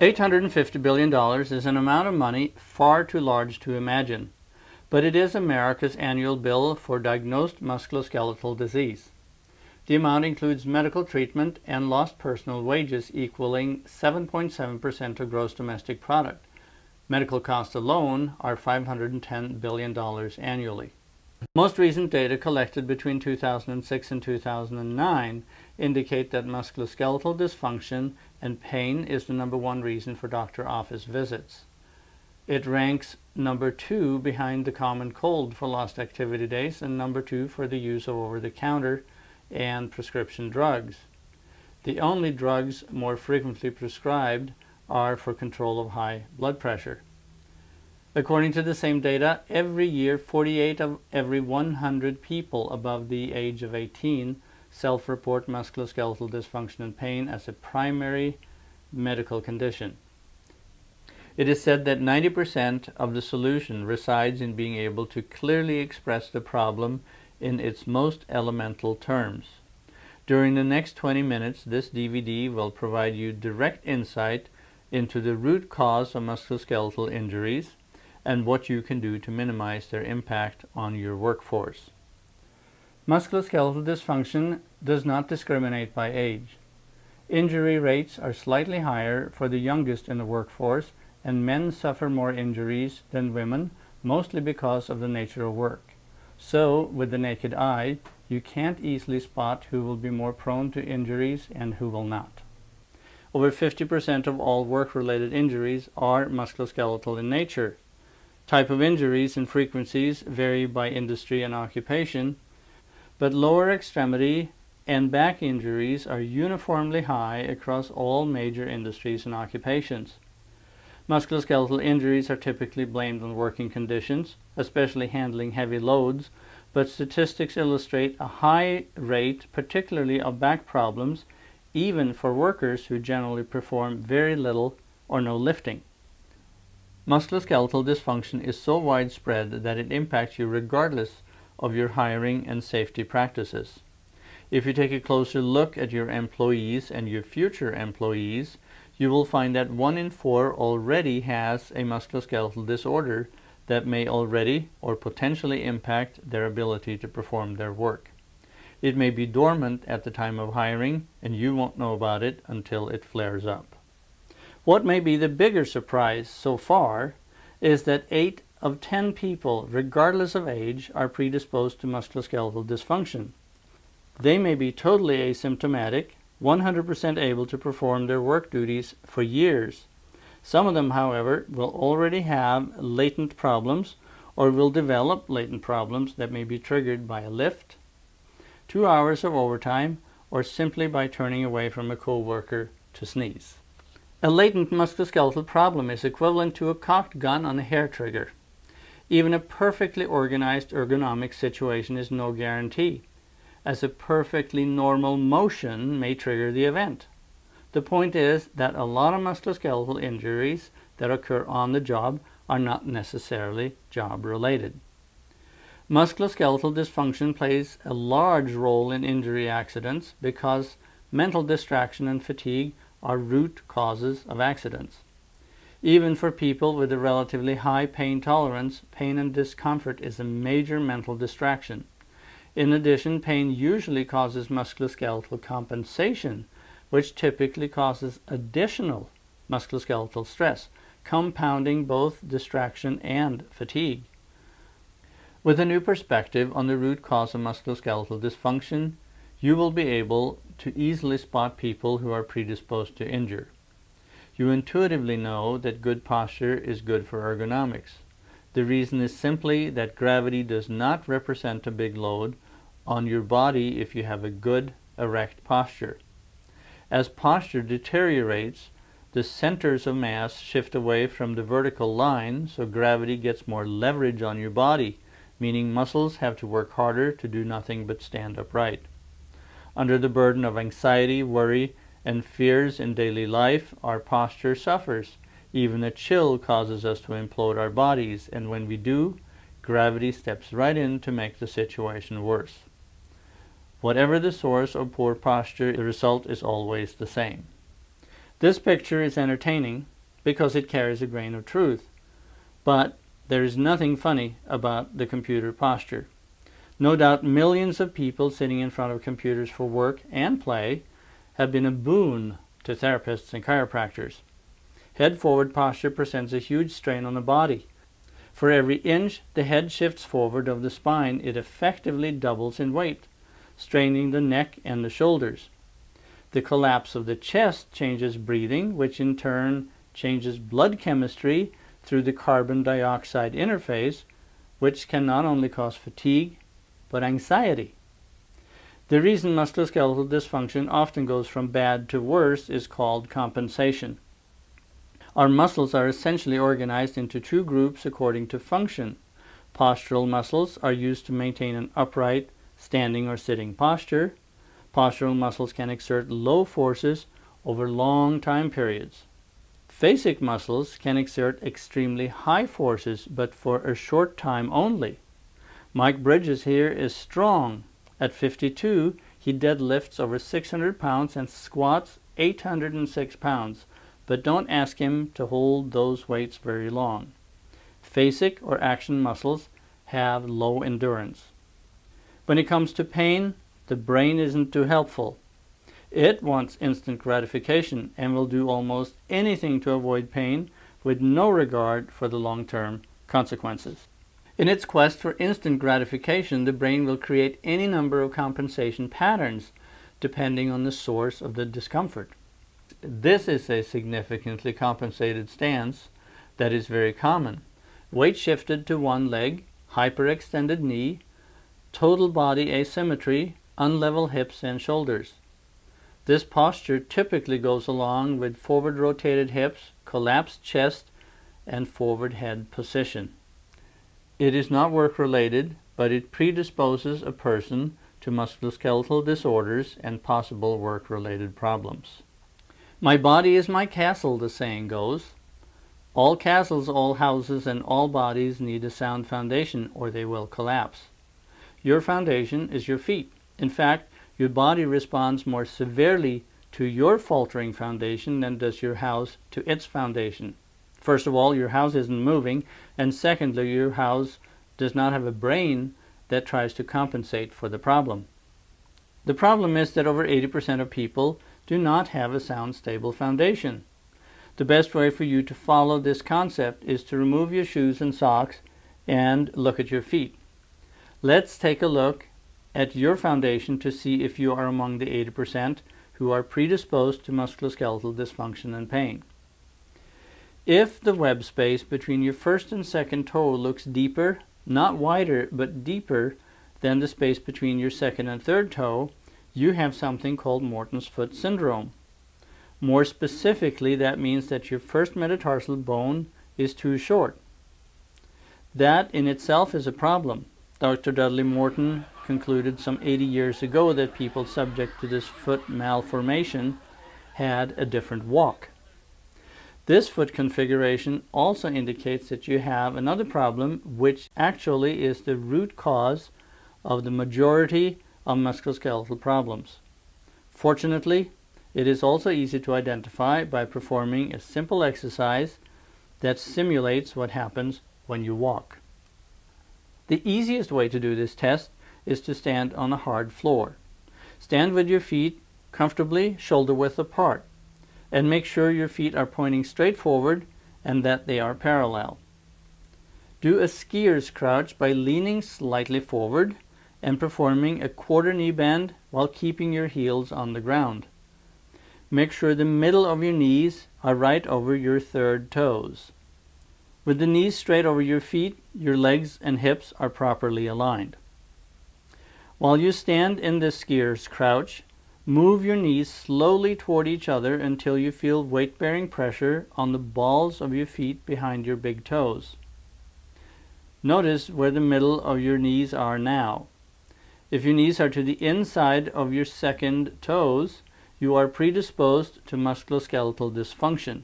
$850 billion is an amount of money far too large to imagine, but it is America's annual bill for diagnosed musculoskeletal disease. The amount includes medical treatment and lost personal wages equaling 7.7% of gross domestic product. Medical costs alone are $510 billion annually. Most recent data collected between 2006 and 2009 indicate that musculoskeletal dysfunction and pain is the number one reason for doctor office visits. It ranks number two behind the common cold for lost activity days and number two for the use of over-the-counter and prescription drugs. The only drugs more frequently prescribed are for control of high blood pressure. According to the same data, every year 48 of every 100 people above the age of 18 self-report musculoskeletal dysfunction and pain as a primary medical condition. It is said that 90% of the solution resides in being able to clearly express the problem in its most elemental terms. During the next 20 minutes, this DVD will provide you direct insight into the root cause of musculoskeletal injuries, and what you can do to minimize their impact on your workforce. Musculoskeletal dysfunction does not discriminate by age. Injury rates are slightly higher for the youngest in the workforce, and men suffer more injuries than women, mostly because of the nature of work. So, with the naked eye, you can't easily spot who will be more prone to injuries and who will not. Over 50% of all work-related injuries are musculoskeletal in nature, Type of injuries and frequencies vary by industry and occupation, but lower extremity and back injuries are uniformly high across all major industries and occupations. Musculoskeletal injuries are typically blamed on working conditions, especially handling heavy loads, but statistics illustrate a high rate, particularly of back problems, even for workers who generally perform very little or no lifting. Musculoskeletal dysfunction is so widespread that it impacts you regardless of your hiring and safety practices. If you take a closer look at your employees and your future employees, you will find that one in four already has a musculoskeletal disorder that may already or potentially impact their ability to perform their work. It may be dormant at the time of hiring and you won't know about it until it flares up. What may be the bigger surprise so far is that 8 of 10 people, regardless of age, are predisposed to musculoskeletal dysfunction. They may be totally asymptomatic, 100% able to perform their work duties for years. Some of them, however, will already have latent problems or will develop latent problems that may be triggered by a lift, two hours of overtime, or simply by turning away from a coworker to sneeze. A latent musculoskeletal problem is equivalent to a cocked gun on a hair trigger. Even a perfectly organized ergonomic situation is no guarantee, as a perfectly normal motion may trigger the event. The point is that a lot of musculoskeletal injuries that occur on the job are not necessarily job related. Musculoskeletal dysfunction plays a large role in injury accidents because mental distraction and fatigue are root causes of accidents. Even for people with a relatively high pain tolerance, pain and discomfort is a major mental distraction. In addition, pain usually causes musculoskeletal compensation, which typically causes additional musculoskeletal stress, compounding both distraction and fatigue. With a new perspective on the root cause of musculoskeletal dysfunction, you will be able to easily spot people who are predisposed to injure. You intuitively know that good posture is good for ergonomics. The reason is simply that gravity does not represent a big load on your body if you have a good erect posture. As posture deteriorates, the centers of mass shift away from the vertical line so gravity gets more leverage on your body, meaning muscles have to work harder to do nothing but stand upright. Under the burden of anxiety, worry, and fears in daily life, our posture suffers. Even a chill causes us to implode our bodies, and when we do, gravity steps right in to make the situation worse. Whatever the source of poor posture, the result is always the same. This picture is entertaining because it carries a grain of truth, but there is nothing funny about the computer posture. No doubt millions of people sitting in front of computers for work and play have been a boon to therapists and chiropractors. Head forward posture presents a huge strain on the body. For every inch the head shifts forward of the spine, it effectively doubles in weight, straining the neck and the shoulders. The collapse of the chest changes breathing, which in turn changes blood chemistry through the carbon dioxide interface, which can not only cause fatigue, but anxiety. The reason musculoskeletal dysfunction often goes from bad to worse is called compensation. Our muscles are essentially organized into two groups according to function. Postural muscles are used to maintain an upright, standing, or sitting posture. Postural muscles can exert low forces over long time periods. Phasic muscles can exert extremely high forces, but for a short time only. Mike Bridges here is strong. At 52, he deadlifts over 600 pounds and squats 806 pounds, but don't ask him to hold those weights very long. Phasic or action muscles have low endurance. When it comes to pain, the brain isn't too helpful. It wants instant gratification and will do almost anything to avoid pain with no regard for the long term consequences. In its quest for instant gratification, the brain will create any number of compensation patterns depending on the source of the discomfort. This is a significantly compensated stance that is very common. Weight shifted to one leg, hyperextended knee, total body asymmetry, unlevel hips and shoulders. This posture typically goes along with forward rotated hips, collapsed chest, and forward head position. It is not work related, but it predisposes a person to musculoskeletal disorders and possible work related problems. My body is my castle, the saying goes. All castles, all houses, and all bodies need a sound foundation or they will collapse. Your foundation is your feet. In fact, your body responds more severely to your faltering foundation than does your house to its foundation. First of all, your house isn't moving, and secondly, your house does not have a brain that tries to compensate for the problem. The problem is that over 80% of people do not have a sound, stable foundation. The best way for you to follow this concept is to remove your shoes and socks and look at your feet. Let's take a look at your foundation to see if you are among the 80% who are predisposed to musculoskeletal dysfunction and pain. If the web space between your first and second toe looks deeper, not wider, but deeper than the space between your second and third toe, you have something called Morton's foot syndrome. More specifically, that means that your first metatarsal bone is too short. That in itself is a problem. Dr. Dudley Morton concluded some 80 years ago that people subject to this foot malformation had a different walk. This foot configuration also indicates that you have another problem which actually is the root cause of the majority of musculoskeletal problems. Fortunately, it is also easy to identify by performing a simple exercise that simulates what happens when you walk. The easiest way to do this test is to stand on a hard floor. Stand with your feet comfortably shoulder width apart and make sure your feet are pointing straight forward and that they are parallel. Do a skier's crouch by leaning slightly forward and performing a quarter knee bend while keeping your heels on the ground. Make sure the middle of your knees are right over your third toes. With the knees straight over your feet, your legs and hips are properly aligned. While you stand in this skier's crouch, Move your knees slowly toward each other until you feel weight-bearing pressure on the balls of your feet behind your big toes. Notice where the middle of your knees are now. If your knees are to the inside of your second toes, you are predisposed to musculoskeletal dysfunction.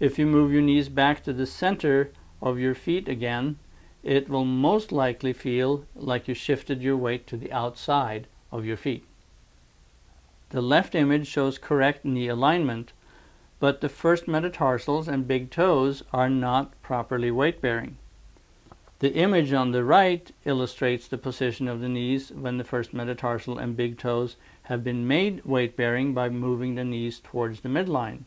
If you move your knees back to the center of your feet again, it will most likely feel like you shifted your weight to the outside of your feet. The left image shows correct knee alignment, but the first metatarsals and big toes are not properly weight bearing. The image on the right illustrates the position of the knees when the first metatarsal and big toes have been made weight bearing by moving the knees towards the midline.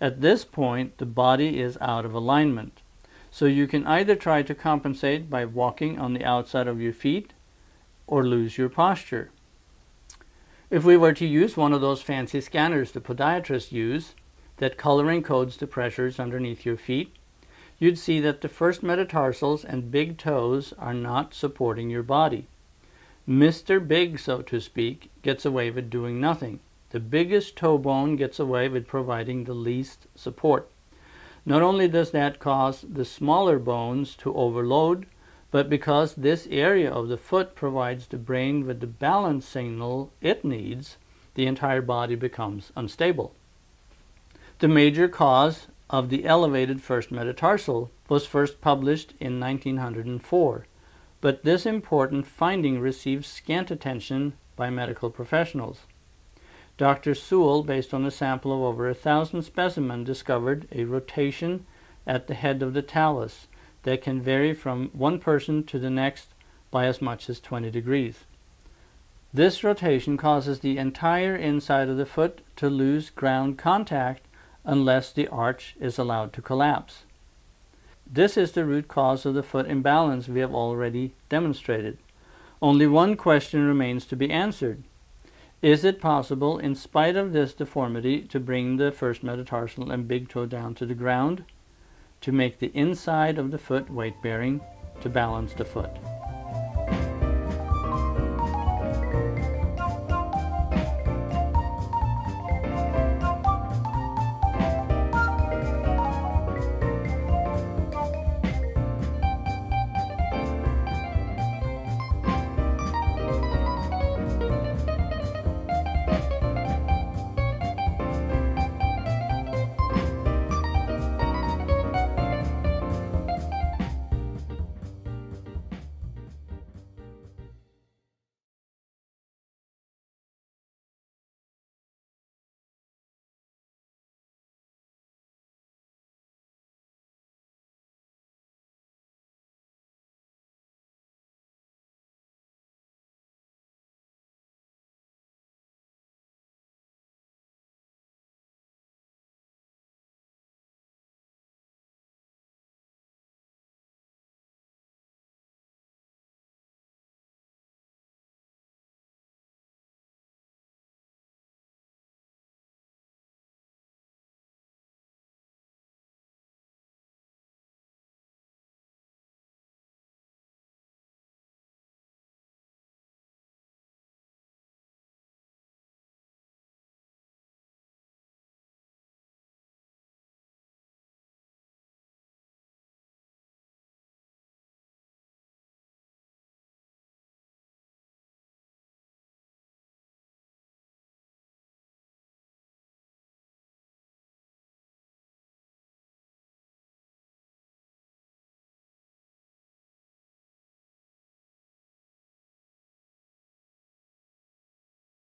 At this point, the body is out of alignment. So you can either try to compensate by walking on the outside of your feet or lose your posture. If we were to use one of those fancy scanners the podiatrists use that color encodes the pressures underneath your feet, you'd see that the first metatarsals and big toes are not supporting your body. Mr. Big, so to speak, gets away with doing nothing. The biggest toe bone gets away with providing the least support. Not only does that cause the smaller bones to overload, but because this area of the foot provides the brain with the balance signal it needs, the entire body becomes unstable. The major cause of the elevated first metatarsal was first published in 1904 but this important finding received scant attention by medical professionals. Dr. Sewell, based on a sample of over a thousand specimens, discovered a rotation at the head of the talus that can vary from one person to the next by as much as 20 degrees. This rotation causes the entire inside of the foot to lose ground contact unless the arch is allowed to collapse. This is the root cause of the foot imbalance we have already demonstrated. Only one question remains to be answered. Is it possible, in spite of this deformity, to bring the first metatarsal and big toe down to the ground, to make the inside of the foot weight bearing, to balance the foot?